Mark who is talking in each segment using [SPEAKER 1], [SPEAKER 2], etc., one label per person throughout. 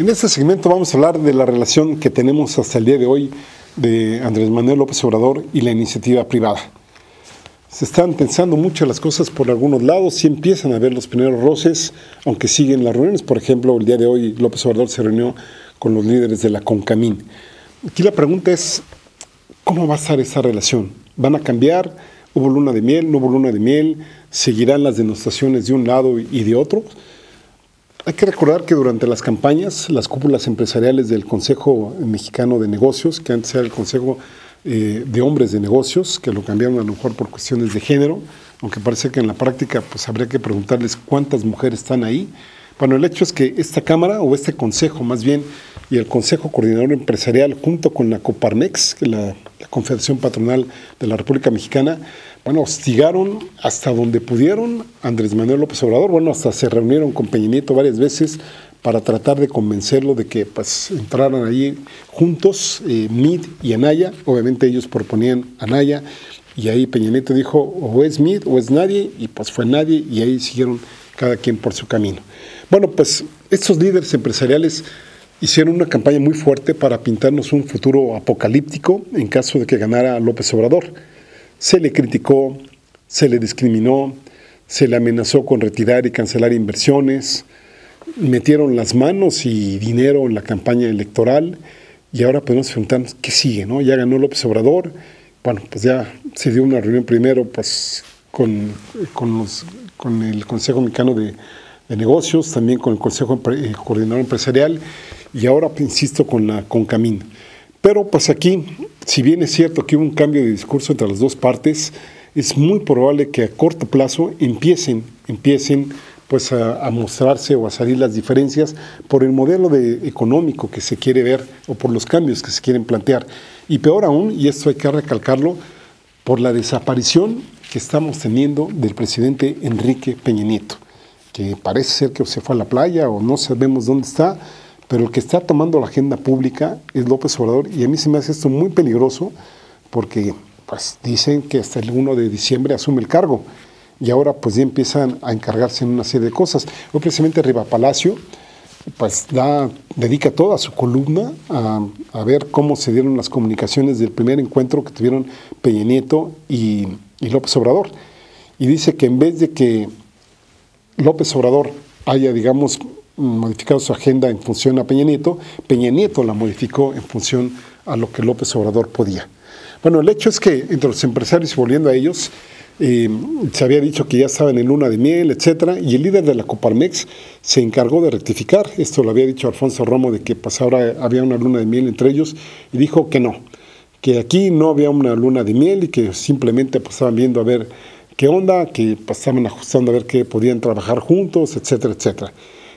[SPEAKER 1] En este segmento vamos a hablar de la relación que tenemos hasta el día de hoy de Andrés Manuel López Obrador y la iniciativa privada. Se están pensando mucho las cosas por algunos lados y empiezan a ver los primeros roces, aunque siguen las reuniones. Por ejemplo, el día de hoy López Obrador se reunió con los líderes de la CONCAMIN. Aquí la pregunta es, ¿cómo va a estar esa relación? ¿Van a cambiar? ¿Hubo luna de miel? ¿No hubo luna de miel? ¿Seguirán las denostaciones de un lado y de otro? Hay que recordar que durante las campañas, las cúpulas empresariales del Consejo Mexicano de Negocios, que antes era el Consejo eh, de Hombres de Negocios, que lo cambiaron a lo mejor por cuestiones de género, aunque parece que en la práctica pues habría que preguntarles cuántas mujeres están ahí. Bueno, el hecho es que esta Cámara, o este Consejo más bien, y el Consejo Coordinador Empresarial, junto con la Coparmex, la, la Confederación Patronal de la República Mexicana, bueno, hostigaron hasta donde pudieron Andrés Manuel López Obrador, bueno, hasta se reunieron con Peña Nieto varias veces para tratar de convencerlo de que pues entraran allí juntos, eh, Mid y Anaya, obviamente ellos proponían Anaya, y ahí Peña Nieto dijo, o es Mid o es nadie, y pues fue nadie, y ahí siguieron cada quien por su camino. Bueno, pues estos líderes empresariales hicieron una campaña muy fuerte para pintarnos un futuro apocalíptico en caso de que ganara López Obrador. Se le criticó, se le discriminó, se le amenazó con retirar y cancelar inversiones, metieron las manos y dinero en la campaña electoral y ahora podemos preguntarnos qué sigue, ¿no? Ya ganó López Obrador, bueno, pues ya se dio una reunión primero pues con, con, el Consejo Mexicano de, Negocios, también con el Consejo eh, Coordinador Empresarial y ahora, insisto, con la CONCAMIN. Pero pues aquí, si bien es cierto que hubo un cambio de discurso entre las dos partes, es muy probable que a corto plazo empiecen, empiecen pues a, mostrarse o a salir las diferencias por el modelo de, económico que se quiere ver o por los cambios que se quieren plantear. Y peor aún, y esto hay que recalcarlo, por la desaparición que estamos teniendo del presidente Enrique Peña Nieto, que parece ser que se fue a la playa o no sabemos dónde está, pero el que está tomando la agenda pública es López Obrador y a mí se me hace esto muy peligroso porque pues dicen que hasta el 1 de diciembre asume el cargo y ahora pues ya empiezan a encargarse en una serie de cosas. Hoy precisamente Riva Palacio pues da, dedica toda su columna a, a, ver cómo se dieron las comunicaciones del primer encuentro que tuvieron Peña Nieto y, y López Obrador. Y dice que en vez de que López Obrador haya, digamos, modificado su agenda en función a Peña Nieto, Peña Nieto la modificó en función a lo que López Obrador podía. Bueno, el hecho es que entre los empresarios, volviendo a ellos, eh, se había dicho que ya estaban en luna de miel, etcétera, y el líder de la Coparmex se encargó de rectificar. Esto lo había dicho Alfonso Romo de que pues ahora había una luna de miel entre ellos y dijo que no, que aquí no había una luna de miel y que simplemente estaban viendo a ver qué onda, que estaban ajustando a ver qué podían trabajar juntos, etcétera, etcétera.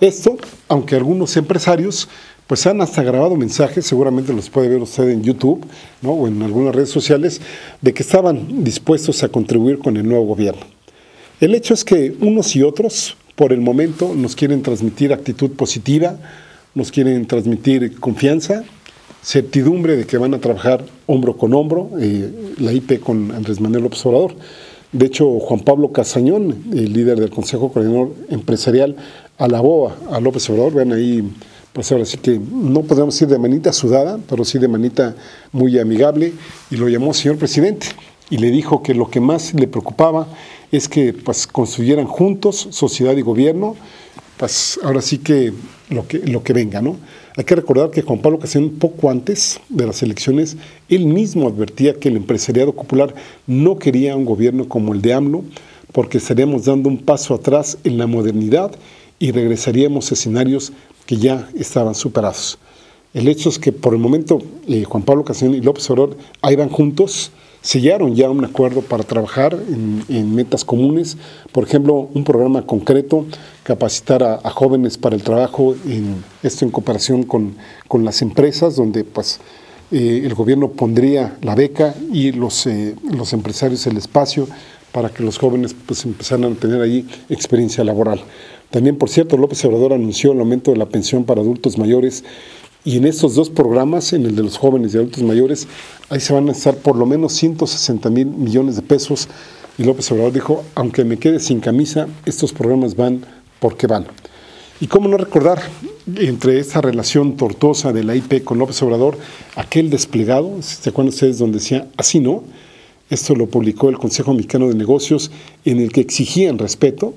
[SPEAKER 1] Esto, aunque algunos empresarios pues han hasta grabado mensajes, seguramente los puede ver usted en YouTube ¿no? o en algunas redes sociales, de que estaban dispuestos a contribuir con el nuevo gobierno. El hecho es que unos y otros, por el momento, nos quieren transmitir actitud positiva, nos quieren transmitir confianza, certidumbre de que van a trabajar hombro con hombro, eh, la IP con Andrés Manuel López Obrador. De hecho, Juan Pablo Casañón, el líder del Consejo Coordinador Empresarial, alabó a López Obrador, vean ahí, pues ahora sí que no podemos decir de manita sudada, pero sí de manita muy amigable, y lo llamó señor presidente, y le dijo que lo que más le preocupaba es que pues construyeran juntos sociedad y gobierno, pues ahora sí que lo que, venga, ¿no? Hay que recordar que Juan Pablo Casén, poco antes de las elecciones, él mismo advertía que el empresariado popular no quería un gobierno como el de AMLO, porque estaríamos dando un paso atrás en la modernidad y regresaríamos a escenarios que ya estaban superados. El hecho es que por el momento eh, Juan Pablo Casino y López Obrador ahí van juntos, sellaron ya un acuerdo para trabajar en, metas comunes, por ejemplo, un programa concreto, capacitar a, jóvenes para el trabajo, en, esto en cooperación con, con las empresas, donde pues eh, el gobierno pondría la beca y los, eh, los empresarios el espacio para que los jóvenes pues empezaran a tener ahí experiencia laboral. También, por cierto, López Obrador anunció el aumento de la pensión para adultos mayores y en estos dos programas, en el de los jóvenes y adultos mayores, ahí se van a estar por lo menos 160 mil millones de pesos. Y López Obrador dijo, aunque me quede sin camisa, estos programas van porque van. Y cómo no recordar entre esa relación tortuosa de la IP con López Obrador, aquel desplegado, ¿se acuerdan ustedes donde decía así no? Esto lo publicó el Consejo Mexicano de Negocios en el que exigían respeto,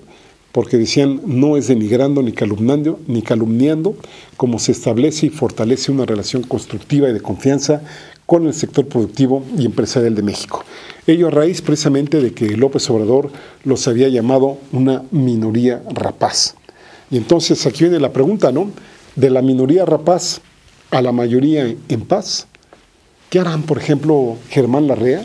[SPEAKER 1] porque decían no es denigrando ni calumniando, ni calumniando como se establece y fortalece una relación constructiva y de confianza con el sector productivo y empresarial de México. Ello a raíz precisamente de que López Obrador los había llamado una minoría rapaz. Y entonces aquí viene la pregunta, ¿no? De la minoría rapaz a la mayoría en paz. ¿Qué harán, por ejemplo, Germán Larrea,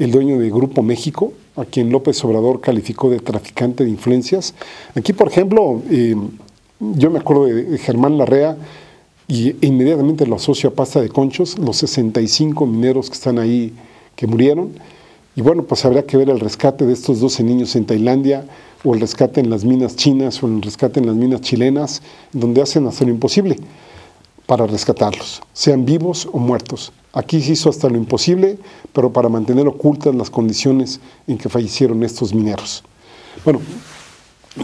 [SPEAKER 1] el dueño de Grupo México, a quien López Obrador calificó de traficante de influencias? Aquí, por ejemplo, eh, yo me acuerdo de Germán Larrea y inmediatamente lo asocio a pasta de conchos, los 65 mineros que están ahí que murieron. Y bueno, pues habría que ver el rescate de estos 12 niños en Tailandia, o el rescate en las minas chinas o el rescate en las minas chilenas, donde hacen hasta imposible para rescatarlos, sean vivos o muertos. Aquí se hizo hasta lo imposible, pero para mantener ocultas las condiciones en que fallecieron estos mineros. Bueno,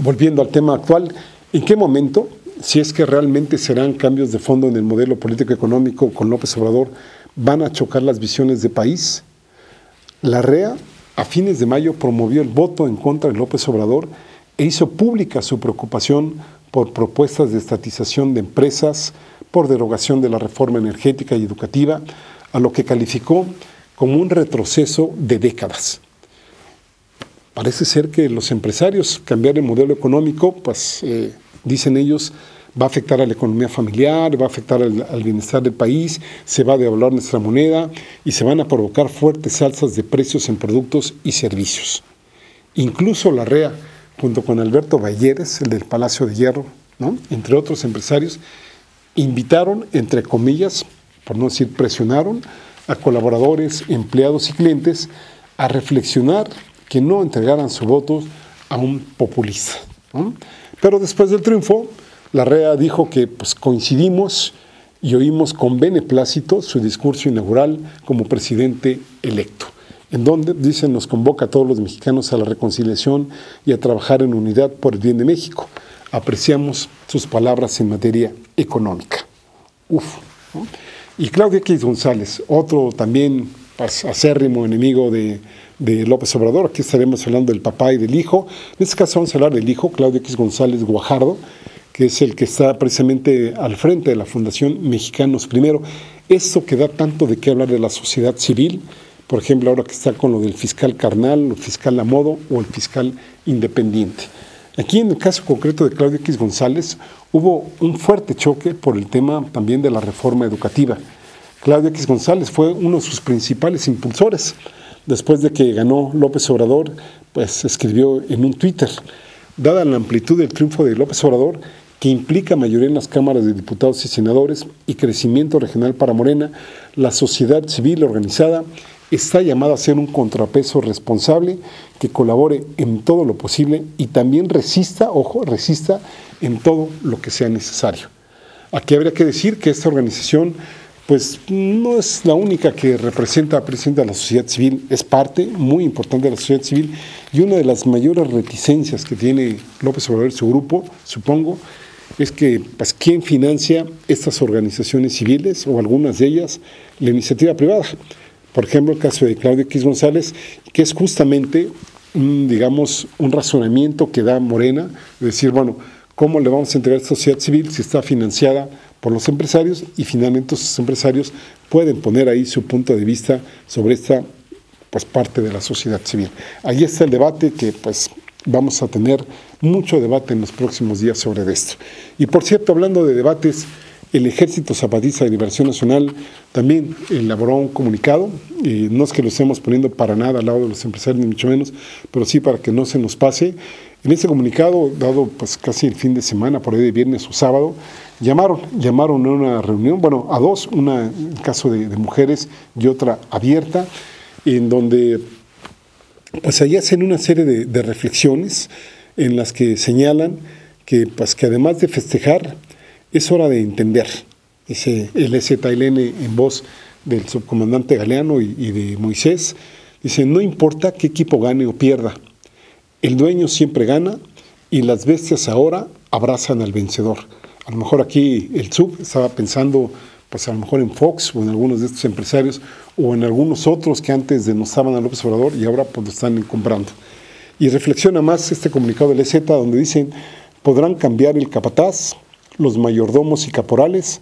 [SPEAKER 1] volviendo al tema actual, ¿en qué momento, si es que realmente serán cambios de fondo en el modelo político-económico con López Obrador, van a chocar las visiones de país? La REA a fines de mayo promovió el voto en contra de López Obrador e hizo pública su preocupación por propuestas de estatización de empresas, por derogación de la reforma energética y educativa, a lo que calificó como un retroceso de décadas. Parece ser que los empresarios cambiar el modelo económico, pues eh, dicen ellos, va a afectar a la economía familiar, va a afectar al, bienestar del país, se va a devaluar nuestra moneda y se van a provocar fuertes alzas de precios en productos y servicios. Incluso la REA, junto con Alberto Balleres, el del Palacio de Hierro, entre otros empresarios, invitaron, entre comillas, por no decir presionaron, a colaboradores, empleados y clientes a reflexionar que no entregaran su voto a un populista. Pero después del triunfo, la REA dijo que pues, coincidimos y oímos con beneplácito su discurso inaugural como presidente electo, en donde, dicen, nos convoca a todos los mexicanos a la reconciliación y a trabajar en unidad por el bien de México. Apreciamos sus palabras en materia económica. Uf. Y Claudia X González, otro también acérrimo enemigo de, de López Obrador. Aquí estaremos hablando del papá y del hijo. En este caso vamos a hablar del hijo, Claudio X González Guajardo, que es el que está precisamente al frente de la Fundación Mexicanos Primero. Eso que da tanto de qué hablar de la sociedad civil, por ejemplo, ahora que está con lo del fiscal carnal, el fiscal a modo o el fiscal independiente. Aquí en el caso concreto de Claudio X González hubo un fuerte choque por el tema también de la reforma educativa. Claudio X González fue uno de sus principales impulsores. Después de que ganó López Obrador, pues escribió en un Twitter, dada la amplitud del triunfo de López Obrador, que implica mayoría en las cámaras de diputados y senadores y crecimiento regional para Morena, la sociedad civil organizada está llamada a ser un contrapeso responsable que colabore en todo lo posible y también resista, ojo, resista en todo lo que sea necesario. Aquí habría que decir que esta organización pues no es la única que representa, presenta a la sociedad civil, es parte muy importante de la sociedad civil y una de las mayores reticencias que tiene López Obrador y su grupo, supongo, es que, pues, ¿quién financia estas organizaciones civiles o algunas de ellas? La iniciativa privada. Por ejemplo, el caso de Claudio X González, que es justamente, digamos, un razonamiento que da Morena, de decir, bueno, ¿cómo le vamos a entregar a sociedad civil si está financiada por los empresarios y finalmente esos empresarios pueden poner ahí su punto de vista sobre esta pues parte de la sociedad civil. Ahí está el debate que pues vamos a tener mucho debate en los próximos días sobre esto. Y por cierto, hablando de debates, el Ejército Zapatista de Liberación Nacional también elaboró un comunicado, y no es que lo estemos poniendo para nada al lado de los empresarios, ni mucho menos, pero sí para que no se nos pase. En ese comunicado, dado pues casi el fin de semana, por ahí de viernes o sábado, llamaron, llamaron a una reunión, bueno, a dos, una en caso de, de mujeres y otra abierta, en donde pues ahí hacen una serie de, reflexiones en las que señalan que, pues, que además de festejar, es hora de entender. El STLN en voz del subcomandante Galeano y, y de Moisés, dice, no importa qué equipo gane o pierda, el dueño siempre gana y las bestias ahora abrazan al vencedor. A lo mejor aquí el sub estaba pensando, pues a lo mejor en Fox o en algunos de estos empresarios o en algunos otros que antes denostaban a López Obrador y ahora pues lo están comprando. Y reflexiona más este comunicado del EZ donde dicen, podrán cambiar el capataz, los mayordomos y caporales,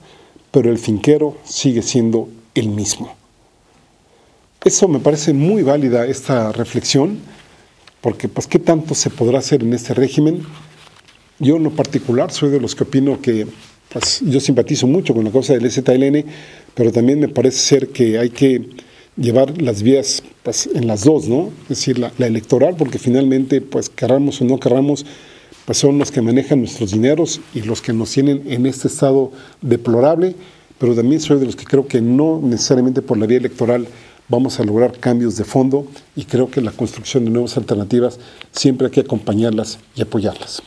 [SPEAKER 1] pero el finquero sigue siendo el mismo. Eso me parece muy válida esta reflexión, porque pues qué tanto se podrá hacer en este régimen. Yo en lo particular soy de los que opino que pues, yo simpatizo mucho con la causa del ZLN, pero también me parece ser que hay que llevar las vías pues, en las dos, ¿no? Es decir, la, electoral, porque finalmente, pues querramos o no querramos, pues son los que manejan nuestros dineros y los que nos tienen en este estado deplorable, pero también soy de los que creo que no necesariamente por la vía electoral vamos a lograr cambios de fondo y creo que la construcción de nuevas alternativas siempre hay que acompañarlas y apoyarlas.